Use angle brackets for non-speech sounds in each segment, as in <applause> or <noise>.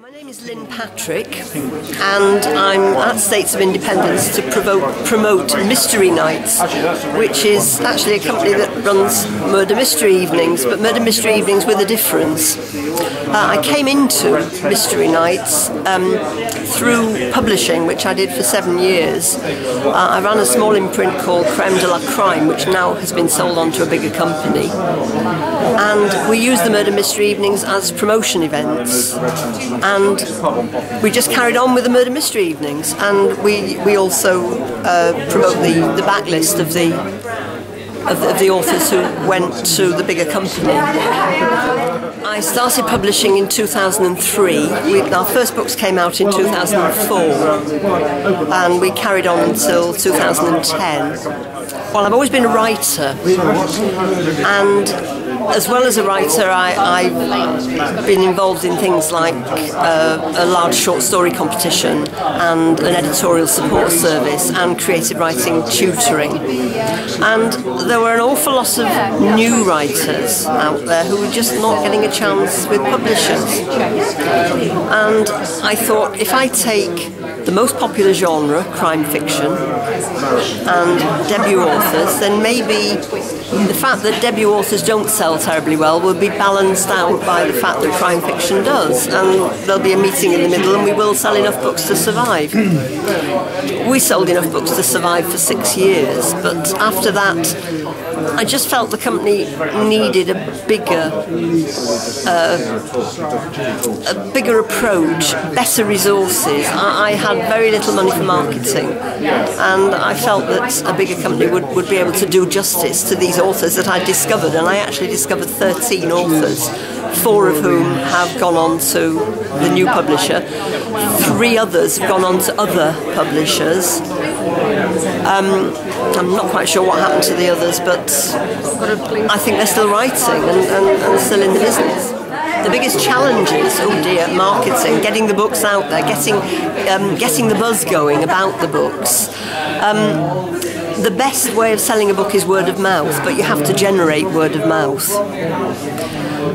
My name is Lynne Patrick, and I'm at States of Independence to provoke, promote Mystery Nights, which is actually a company that runs murder mystery evenings, but murder mystery evenings with a difference. Uh, I came into Mystery Nights um, through publishing, which I did for seven years. Uh, I ran a small imprint called Creme de la Crime, which now has been sold on to a bigger company. And we use the murder mystery evenings as promotion events. And we just carried on with the murder mystery evenings, and we we also uh, promote the the backlist of the of the, of the authors who went to the bigger company. I started publishing in 2003. We, our first books came out in 2004, and we carried on until 2010. Well, I've always been a writer, and as well as a writer, I, have been involved in things like uh, a large short story competition and an editorial support service and creative writing tutoring. And there were an awful lot of new writers out there who were just not getting a chance with publishers. And I thought if I take the most popular genre, crime fiction, and debut authors, then maybe the fact that debut authors don't sell terribly well will be balanced out by the fact that crime fiction does, and there'll be a meeting in the middle, and we will sell enough books to survive. we sold enough books to survive for six years, but after that, I just felt the company needed a bigger, uh, a bigger approach, better resources. I, I, had very little money for marketing, and I felt that a bigger company would, would be able to do justice to these authors that I discovered, and I actually discovered 13 authors, four of whom have gone on to the new publisher, three others have gone on to other publishers. Um, I'm not quite sure what happened to the others, but I think they're still writing and, and, and still in the business the biggest challenges, oh dear, marketing, getting the books out there, getting um, getting the buzz going about the books. Um, the best way of selling a book is word of mouth, but you have to generate word of mouth.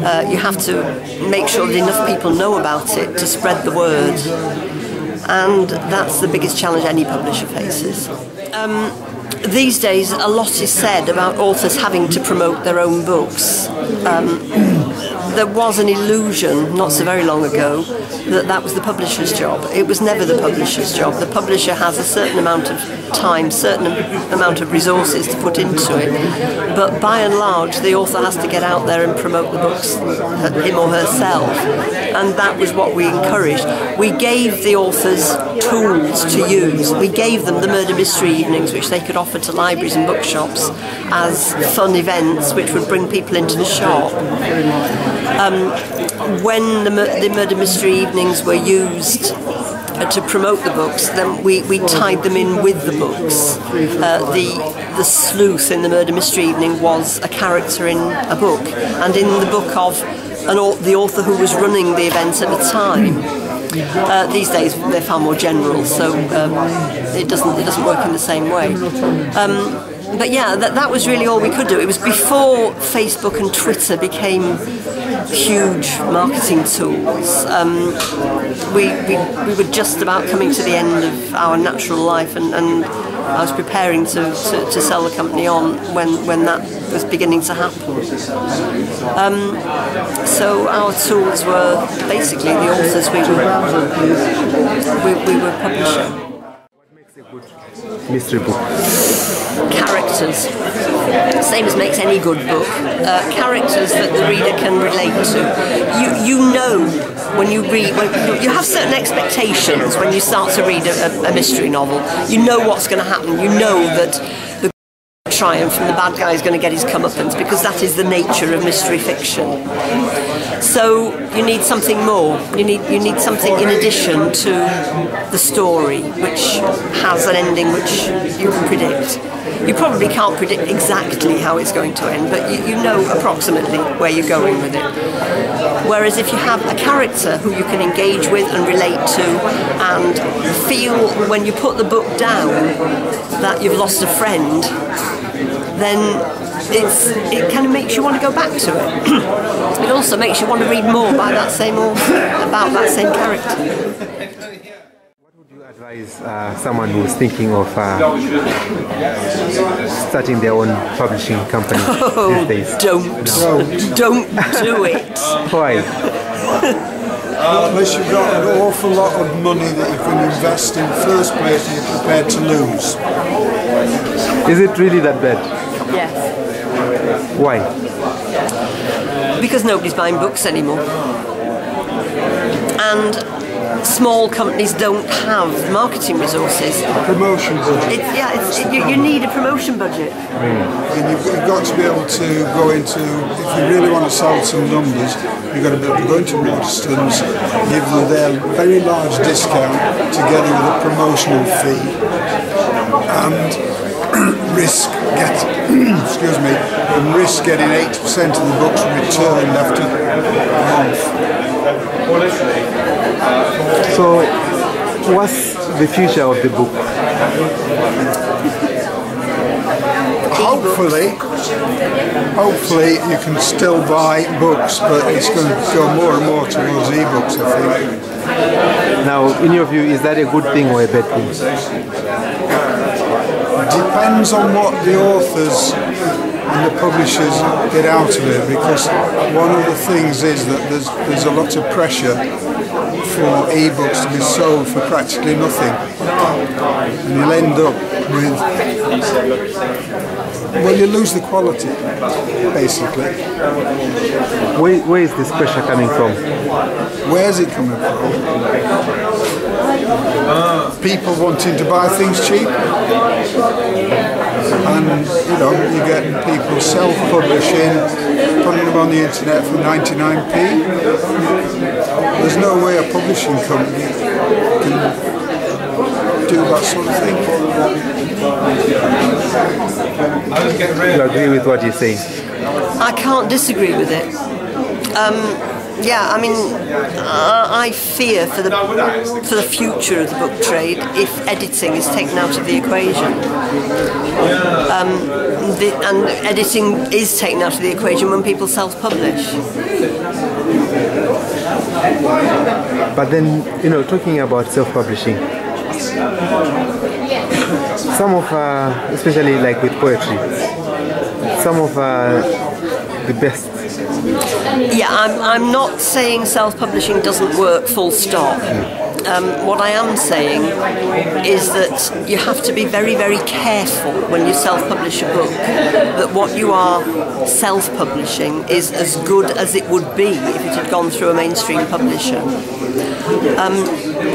Uh, you have to make sure that enough people know about it to spread the word, and that's the biggest challenge any publisher faces. Um, these days, a lot is said about authors having to promote their own books. Um, there was an illusion not so very long ago that that was the publisher's job. It was never the publisher's job. The publisher has a certain amount of time, certain amount of resources to put into it, but by and large, the author has to get out there and promote the books, uh, him or herself, and that was what we encouraged. We gave the authors tools to use. We gave them the murder mystery evenings, which they could offer to libraries and bookshops as fun events, which would bring people into the shop. Um, when the, the murder mystery evenings were used uh, to promote the books, then we, we tied them in with the books. Uh, the the sleuth in the murder mystery evening was a character in a book, and in the book of an, the author who was running the event at the time. Uh, these days they're far more general, so um, it doesn't it doesn't work in the same way. Um, but yeah, that, that was really all we could do. It was before Facebook and Twitter became huge marketing tools. Um, we, we, we were just about coming to the end of our natural life, and, and I was preparing to, to, to, sell the company on when, when that was beginning to happen. Um, so our tools were basically the authors we were, we, we were publishing. What makes a good mystery book? characters, same as makes any good book, uh, characters that the reader can relate to. You, you know when you read, when you have certain expectations when you start to read a, a mystery novel. You know what's going to happen. You know that the triumph and the bad guy is going to get his comeuppance because that is the nature of mystery fiction. So you need something more. You need you need something in addition to the story, which has an ending which you can predict. You probably can't predict exactly how it's going to end, but you, you know approximately where you're going with it. Whereas if you have a character who you can engage with and relate to, and feel when you put the book down that you've lost a friend, then it's it kind of makes you want to go back to it. <clears throat> it also makes you want to read more by that same author about that same character. What would you advise uh, someone who's thinking of uh, starting their own publishing company <laughs> Oh, these days? don't, don't do it. <laughs> Why? Unless you've got an awful lot of money that you can invest in the first place and you're prepared to lose. Is it really that bad? Yes. Why? Because nobody's buying books anymore. And small companies don't have marketing resources. Promotion budget. It's, yeah, it's, you, you need a promotion budget. And you've, you've got to be able to go into, if you really want to sell some numbers, you've got to be able to go into Waterstones, give them their very large discount together with a promotional fee, and risk get <clears throat> excuse me, and risk getting 80% of the books returned after a month. So, what's the future of the book? Hopefully, hopefully you can still buy books, but it's going to go more and more towards e-books, I think. Now, in your view, is that a good thing or a bad thing? Depends on what the authors and the publishers get out of it, because one of the things is that there's there's a lot of pressure for e-books to be sold for practically nothing, and you'll end up with well, you lose the quality, basically. Where, where is this pressure coming from? Where's it coming from? People wanting to buy things cheap. And, you know, you're getting people self-publishing, putting them on the internet for 99p. There's no way a publishing company can do that sort of thing. You agree with what you're saying? I can't disagree with it. Um, yeah, I mean, uh, I fear for the for the future of the book trade if editing is taken out of the equation. Um, the, and editing is taken out of the equation when people self-publish. But then, you know, talking about self-publishing, some of, uh, especially like with poetry, some of uh, the best. Yeah, I'm, I'm not saying self-publishing doesn't work full stop. Um, what I am saying is that you have to be very, very careful when you self-publish a book that what you are self-publishing is as good as it would be if it had gone through a mainstream publisher. Um,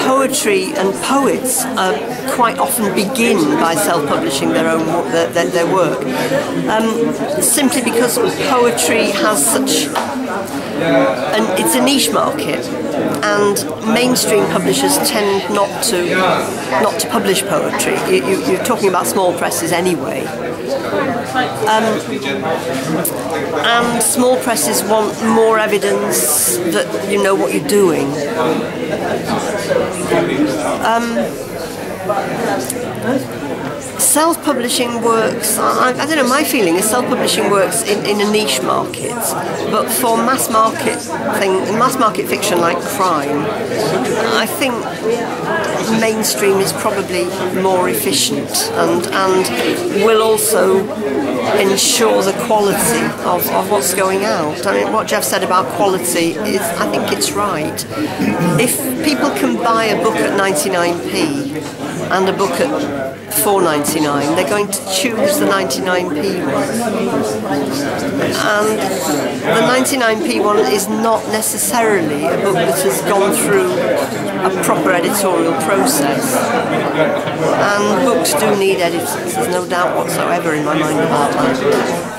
poetry and poets uh, quite often begin by self-publishing their own their, their, their work, um, simply because poetry has such and it's a niche market, and mainstream publishers tend not to not to publish poetry. You, you're talking about small presses anyway. Um, and small presses want more evidence that you know what you're doing. Self-publishing works. I, I don't know. My feeling is self-publishing works in, in a niche market, but for mass market thing, mass market fiction like crime, I think mainstream is probably more efficient and and will also ensure the quality of, of what's going out. I mean, what Jeff said about quality is, I think it's right. If people can buy a book at 99p and a book at 4.99, they're going to choose the 99p one. And the 99p one is not necessarily a book that has gone through a proper editorial process. And books do need editors, there's no doubt whatsoever in my mind about that.